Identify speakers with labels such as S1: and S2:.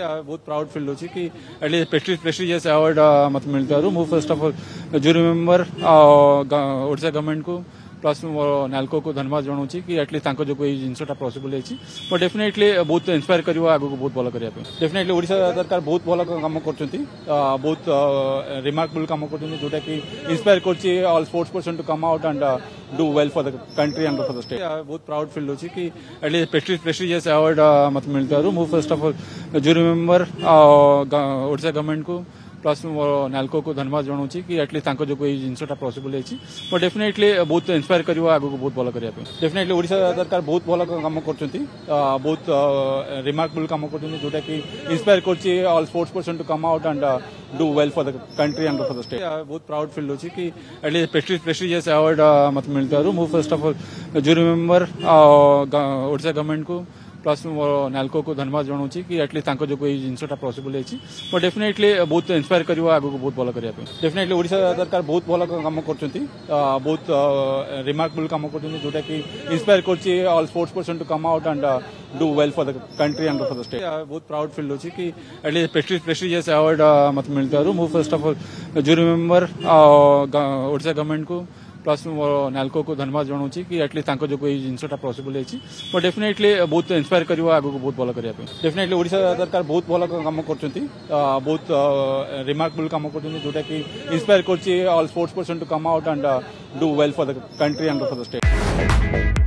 S1: से बहुत proud feel होती कि एटलीस्ट प्रेस्टीज अवार्ड मत मिलता रहूं फर्स्ट ऑफ ऑल जो रिमेंबर ओडिशा गवर्नमेंट को प्लस मो नाल्को को धन्यवाद जनाऊँ कि एटलिस्ट जो ये जिनसा पसबल बट डेफिनेटली बहुत इन्सपायर कर आगे बहुत भल करने डेफिनेटली ओडा सरकार बहुत भल कम कर बहुत रिमार्केबल कम कर जोटा कि इन्सपायर करल sports person to come out and do well for the country and for the state बहुत प्राउड फिल होती कि एटलिस्ट प्रेस्टिज अवार्ड मतलब मिलता मुझ first of all jury member Odisha government को प्लस मो नाल्को को धन्यवाद जनाऊँ कि एटलिस्ट जो ये जिनसा पसबल हो डेफिनेटली बहुत इन्सपायर कर आगे बहुत भल करने डेफिनेटली ओडा सरकार बहुत भल कम कर बहुत रिमार्केबल कम कर जोटा कि इन्सपायर कर sports person to come out and do well for the country and for the state बहुत प्राउड फिल होती कि एटलिस्ट प्रेस्टिजियस अवार्ड मतलब मिलता मुझ first of all jury member Odisha government को प्लस मो नालको को धन्यवाद जनाऊँगी कि एटलिस्ट जो ये जिनसा पसबल हो डेफिनेटली बहुत इन्सपायर कर आगे बहुत भल करने डेफिनेटली सरकार बहुत भल कम कर बहुत रिमार्केबल कम कर जोटा कि इन्सपायर कर sports person to come out and do well for the country and for the state बहुत प्राउड फिल होती कि एटलिस्ट प्रेस्टिजियस अवार्ड मत मिलता मुझ first of all jury member Odisha government को प्लस मो नालको को धन्यवाद जनाऊँगी कि एटलिस्ट जो ये जिनसा पसबल होती है बट डेफिनेटली बहुत इन्सपायर कर आगे बहुत भल करने डेफिनेटली सरकार बहुत भल कम कर बहुत रिमार्केबल कम कर जोटा कि इन्सपायर कर sports person to come out and do well for the country and for the state